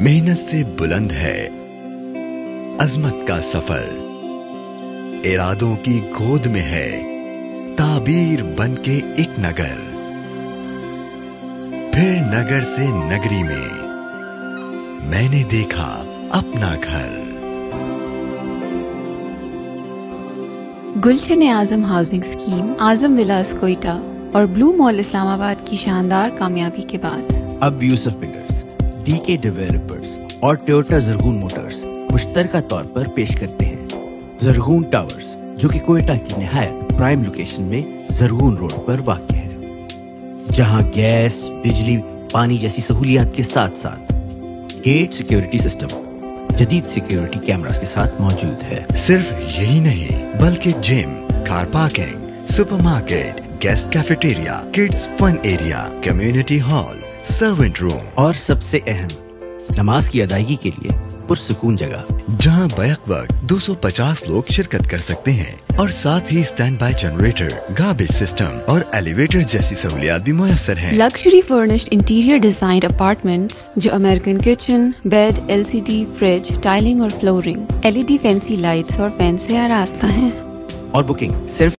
मेहनत से बुलंद है अजमत का सफ़र। इरादों की गोद में है ताबीर बन के एक नगर। फिर नगर से नगरी में मैंने देखा अपना घर। गुलशन आज़म हाउसिंग स्कीम आज़म विलास कोयटा और ब्लू मॉल इस्लामाबाद की शानदार कामयाबी के बाद। अब यूसुफ बिल्डर्स डीके डेवलपर्स और टोयोटा जरगून मोटर्स मुश्तरका तौर पर पेश करते हैं। जरगून टावर्स जो कि कोयटा की नहायत प्राइम लोकेशन में जरगून रोड पर वाक़ है। जहाँ गैस, बिजली, पानी जैसी सहूलियात के साथ साथ गेट सिक्योरिटी सिस्टम जदीद सिक्योरिटी कैमरास के साथ मौजूद है। सिर्फ़ यही नहीं, बल्कि gym car parking supermarket guest cafeteria kids fun area community hall servant room और सबसे अहम नमाज़ की अदायगी के लिए पुरसकून जगह। जहाँ बैक वक्त 250 लोग शिरकत कर सकते हैं और साथ ही standby generator garbage system और एलिवेटर जैसी सहूलियात भी मुयसर हैं। Luxury furnished interior design apartments जो American kitchen bed LCD fridge tiling और फ्लोरिंग एलईडी फैंसी लाइट्स और फ़ैन से आरास्ता हैं। और बुकिंग सिर्फ़